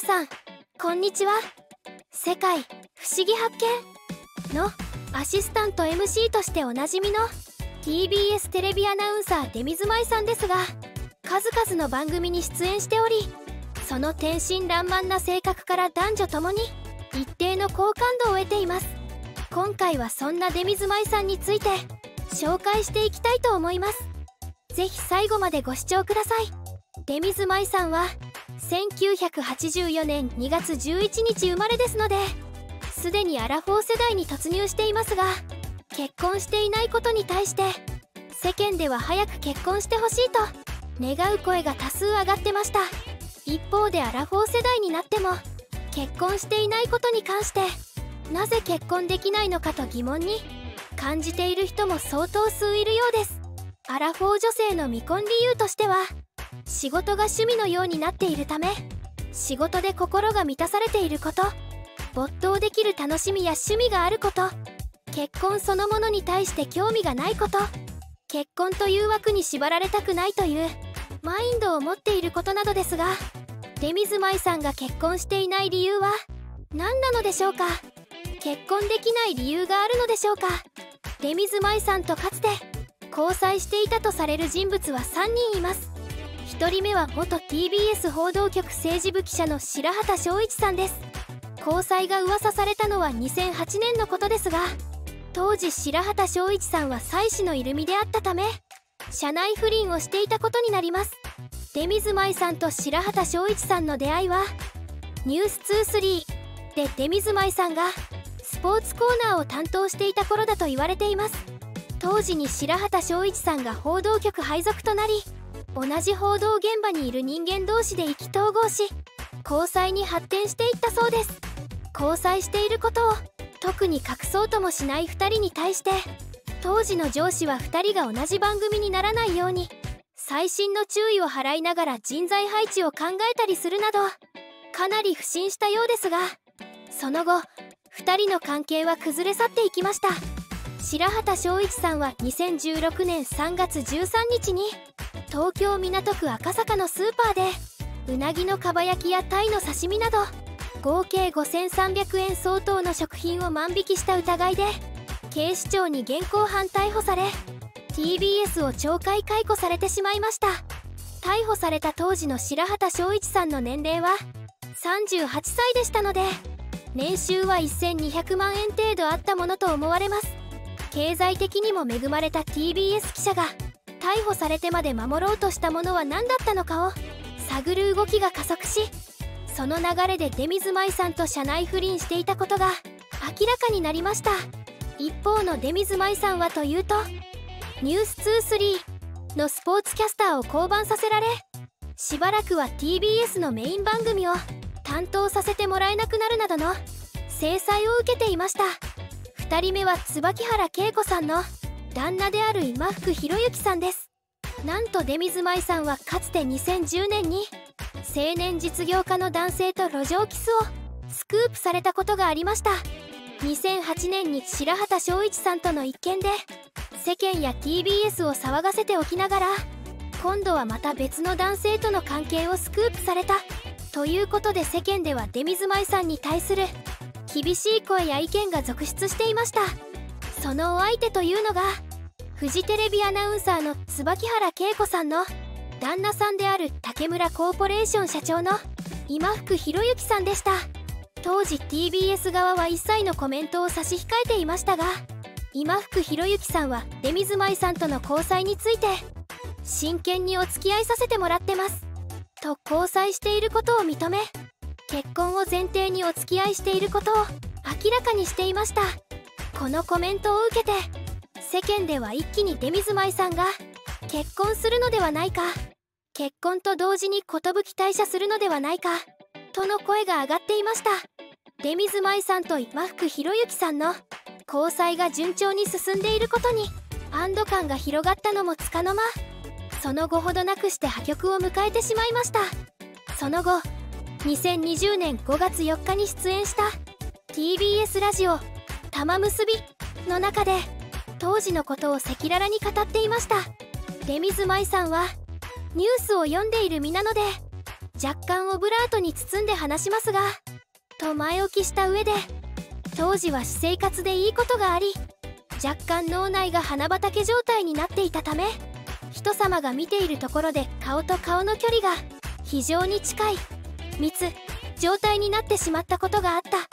皆さんこんにちは。世界不思議発見のアシスタント MC としておなじみの TBS テレビアナウンサー出水舞さんですが数々の番組に出演しておりその天真爛漫な性格から男女ともに一定の好感度を得ています。今回はそんな出水舞さんについて紹介していきたいと思います。是非最後までご視聴ください。出水舞さんは1984年2月11日生まれですのですでにアラフォー世代に突入していますが結婚していないことに対して世間では早く結婚してほしいと願う声が多数上がってました。一方でアラフォー世代になっても結婚していないことに関してなぜ結婚できないのかと疑問に感じている人も相当数いるようです。アラフォー女性の未婚理由としては仕事が趣味のようになっているため仕事で心が満たされていること没頭できる楽しみや趣味があること結婚そのものに対して興味がないこと結婚という枠に縛られたくないというマインドを持っていることなどですが出水舞さんが結婚していない理由は何なのでしょうか？結婚できない理由があるのでしょうか？出水舞さんとかつて交際していたとされる人物は3人います。1人目は元 TBS 報道局政治部記者の白畑正一さんです。交際が噂されたのは2008年のことですが当時白畑正一さんは妻子のいる身であったため社内不倫をしていたことになります。出水舞さんと白畑正一さんの出会いは「ニュース2 3で出水舞さんがスポーツコーナーを担当していた頃だと言われています。当時に白畑正一さんが報道局配属となり同じ報道現場にいる人間同士で意気投合し交際に発展していったそうです。交際していることを特に隠そうともしない2人に対して当時の上司は2人が同じ番組にならないように細心の注意を払いながら人材配置を考えたりするなどかなり不審したようですがその後2人の関係は崩れ去っていきました。白畑正一さんは2016年3月13日に東京港区赤坂のスーパーでうなぎのかば焼きや鯛の刺身など合計5300円相当の食品を万引きした疑いで警視庁に現行犯逮捕され TBS を懲戒解雇されてしまいました。逮捕された当時の白畑正一さんの年齢は38歳でしたので年収は1200万円程度あったものと思われます。経済的にも恵まれた TBS 記者が逮捕されてまで守ろうとしたものは何だったのかを探る動きが加速しその流れで出水舞さんと社内不倫していたことが明らかになりました。一方の出水舞さんはというと「ニュース2 3のスポーツキャスターを降板させられしばらくは TBS のメイン番組を担当させてもらえなくなるなどの制裁を受けていました。2人目は椿原恵子さんの旦那である今福博之さんです。なんと出水舞さんはかつて2010年に青年実業家の男性と路上キスをスクープされたことがありました。2008年に白畑正一さんとの一件で世間や TBS を騒がせておきながら今度はまた別の男性との関係をスクープされた。ということで世間では出水舞さんに対する厳しい声や意見が続出していました。そのお相手というのがフジテレビアナウンサーの椿原恵子さんの旦那さんである竹村コーポレーション社長の今福博之さんでした。当時 TBS 側は一切のコメントを差し控えていましたが今福博之さんは出水舞さんとの交際について真剣にお付き合いさせてもらってます。と交際していることを認め結婚を前提にお付き合いしていることを明らかにしていました。このコメントを受けて世間では一気に出水舞さんが結婚するのではないか結婚と同時に寿退社するのではないかとの声が上がっていました。出水舞さんと今福博之さんの交際が順調に進んでいることに安堵感が広がったのもつかの間その後ほどなくして破局を迎えてしまいました。その後2020年5月4日に出演した TBS ラジオ「玉結び」の中で当時のことを赤裸々に語っていました。出水舞さんはニュースを読んでいる身なので若干オブラートに包んで話しますがと前置きした上で当時は私生活でいいことがあり若干脳内が花畑状態になっていたため人様が見ているところで顔と顔の距離が非常に近い密状態になってしまったことがあった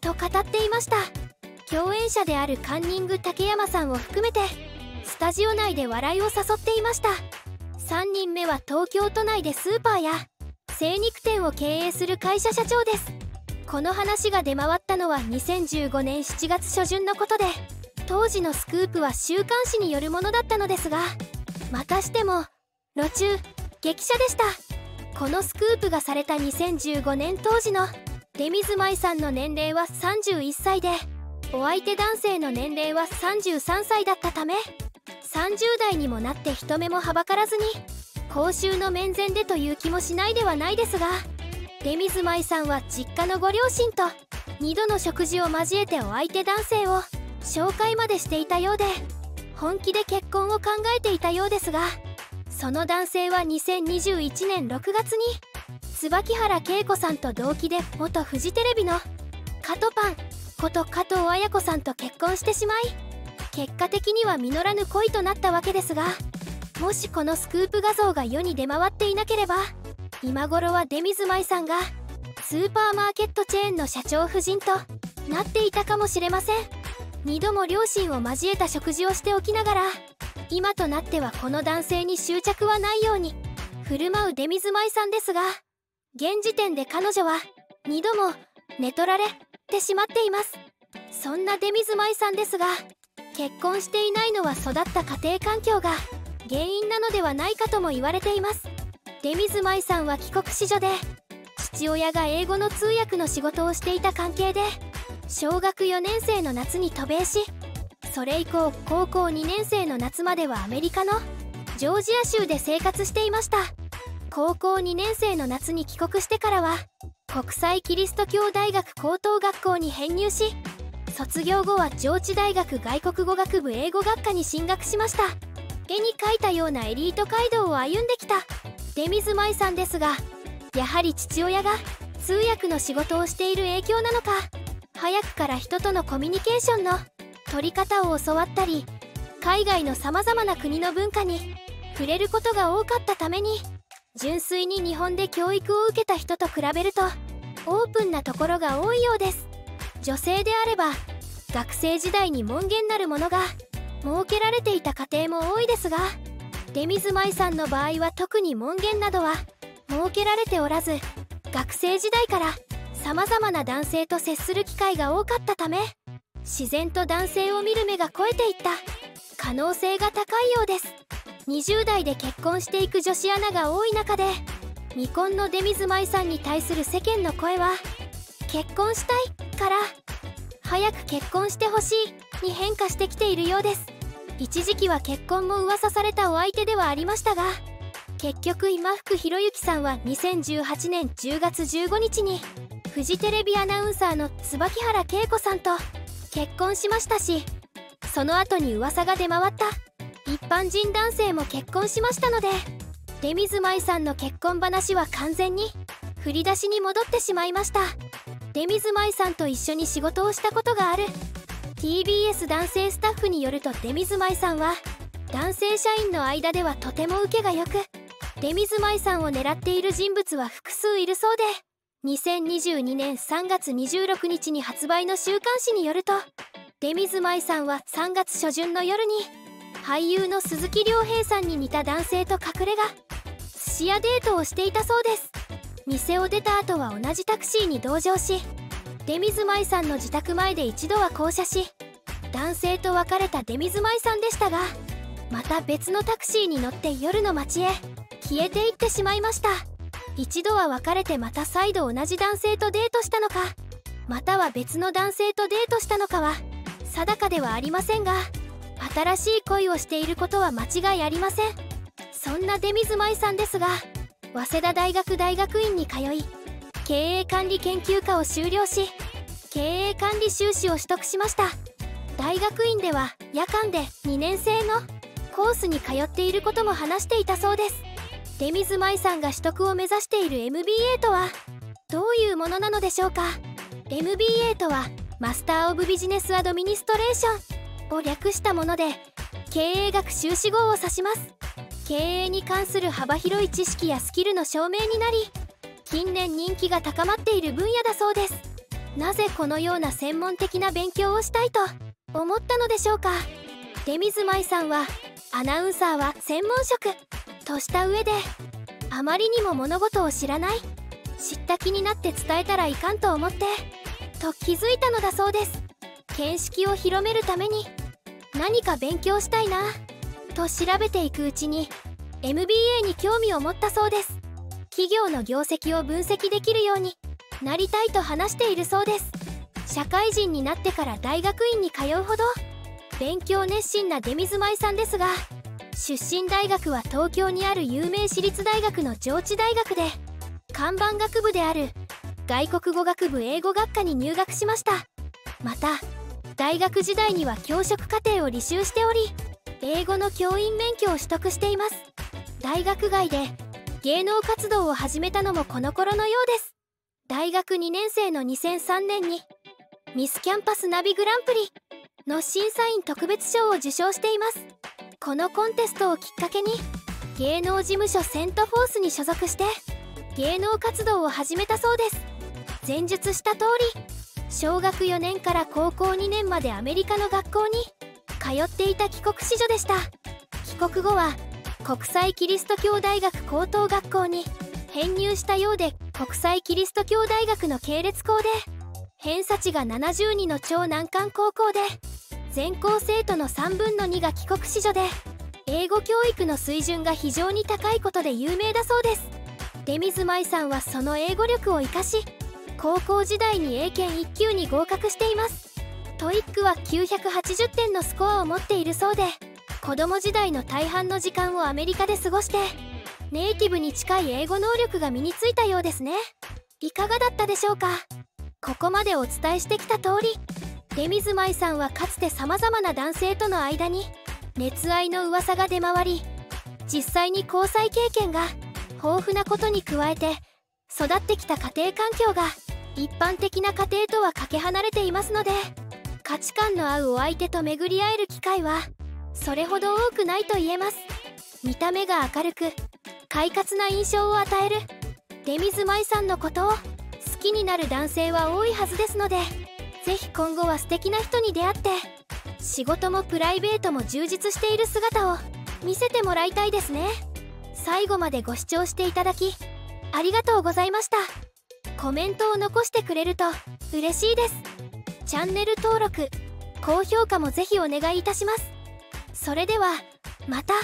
と語っていました。共演者であるカンニング竹山さんを含めてスタジオ内で笑いを誘っていました。3人目は東京都内でスーパーや精肉店を経営する会社社長です。この話が出回ったのは2015年7月初旬のことで当時のスクープは週刊誌によるものだったのですがまたしても路中激写でした。このスクープがされた2015年当時の出水舞さんの年齢は31歳でお相手男性の年齢は33歳だったため30代にもなって人目もはばからずに公衆の面前でという気もしないではないですが出水舞さんは実家のご両親と2度の食事を交えてお相手男性を紹介までしていたようで本気で結婚を考えていたようですがその男性は2021年6月に椿原恵子さんと同期で元フジテレビのカトパンこと加藤綾子さんと結婚してしまい結果的には実らぬ恋となったわけですがもしこのスクープ画像が世に出回っていなければ今頃は出水舞さんがスーパーマーケットチェーンの社長夫人となっていたかもしれません。2度も両親を交えた食事をしておきながら今となってはこの男性に執着はないように振る舞う出水舞さんですが現時点で彼女は2度も寝取られてしまっています。そんな出水舞さんですが結婚していないのは育った家庭環境が原因なのではないかとも言われています。出水舞さんは帰国子女で父親が英語の通訳の仕事をしていた関係で小学4年生の夏に渡米しそれ以降高校2年生の夏まではアメリカのジョージア州で生活していました。高校2年生の夏に帰国してからは国際キリスト教大学高等学校に編入し卒業後は上智大学外国語学部英語学科に進学しました。絵に描いたようなエリート街道を歩んできた。出水舞さんですがやはり父親が通訳の仕事をしている影響なのか。早くから人とのコミュニケーションの取り方を教わったり海外のさまざまな国の文化に触れることが多かったために純粋に日本で教育を受けた人と比べるとオープンなところが多いようです。女性であれば学生時代に門限なるものが設けられていた家庭も多いですが出水舞さんの場合は特に門限などは設けられておらず学生時代からさまざまな男性と接する機会が多かったため自然と男性を見る目が超えていった。可能性が高いようです。20代で結婚していく女子アナが多い中で未婚の出水舞さんに対する世間の声は結婚したいから早く結婚してほしいに変化してきているようです。一時期は結婚も噂されたお相手ではありましたが結局今福博之さんは2018年10月15日にフジテレビアナウンサーの椿原恵子さんと結婚しましたしその後に噂が出回った一般人男性も結婚しましたので出水舞さんの結婚話は完全に振り出しに戻ってしまいました。出水舞さんと一緒に仕事をしたことがある。TBS 男性スタッフによると出水舞さんは男性社員の間ではとても受けが良く出水舞さんを狙っている人物は複数いるそうで2022年3月26日に発売の週刊誌によると出水舞さんは3月初旬の夜に俳優の鈴木亮平さんに似た男性と隠れ家寿司屋デートをしていたそうです。店を出た後は同じタクシーに同乗し出水舞さんの自宅前で一度は降車し男性と別れた出水舞さんでしたがまた別のタクシーに乗って夜の街へ消えていってしまいました。一度は別れてまた再度同じ男性とデートしたのかまたは別の男性とデートしたのかは定かではありませんが新しい恋をしていることは間違いありません。そんな出水舞さんですが早稲田大学大学院に通い経営管理研究科を修了し経営管理修士を取得しました。大学院では夜間で2年生のコースに通っていることも話していたそうです。出水舞さんが取得を目指している MBA とはどういうものなのでしょうか。MBA とはマスター・オブ・ビジネス・アドミニストレーション。を略したもので経営学修士号を指します。経営に関する幅広い知識やスキルの証明になり近年人気が高まっている分野だそうです。なぜこのような専門的な勉強をしたいと思ったのでしょうか。出水舞さんはアナウンサーは専門職。とした上であまりにも物事を知らない。知った気になって伝えたらいかんと思ってと気づいたのだそうです。見識を広めるために何か勉強したいな。と調べていくうちに MBA に興味を持ったそうです。企業の業績を分析できるようになりたいと話しているそうです。社会人になってから大学院に通うほど勉強熱心な出水舞さんですが出身大学は東京にある有名私立大学の上智大学で看板学部である外国語学部英語学科に入学しました。また大学時代には教職課程を履修しており英語の教員免許を取得しています。大学外で芸能活動を始めたのもこの頃のようです。大学2年生の2003年にミスキャンパスナビグランプリの審査員特別賞を受賞しています。このコンテストをきっかけに芸能事務所セントフォースに所属して芸能活動を始めたそうです。前述した通り小学4年から高校2年までアメリカの学校に通っていた帰国子女でした。帰国後は国際キリスト教大学高等学校に編入したようで国際キリスト教大学の系列校で偏差値が72の超難関高校で全校生徒の3分の2が帰国子女で英語教育の水準が非常に高いことで有名だそうです。出水麻衣さんはその英語力を生かし高校時代に英検1級に合格しています。 TOEIC は980点のスコアを持っているそうで子供時代の大半の時間をアメリカで過ごしてネイティブに近い英語能力が身についたようですね。いかがだったでしょうか？ここまでお伝えしてきた通り出水舞さんはかつて様々な男性との間に熱愛の噂が出回り実際に交際経験が豊富なことに加えて育ってきた家庭環境が一般的な家庭とはかけ離れていますので価値観の合うお相手と巡り合える機会はそれほど多くないと言えます。見た目が明るく快活な印象を与える出水舞さんのことを好きになる男性は多いはずですので是非今後は素敵な人に出会って仕事もプライベートも充実している姿を見せてもらいたいですね。最後までご視聴していただきありがとうございました。コメントを残してくれると嬉しいです。チャンネル登録高評価もぜひお願いいたします。それではまた。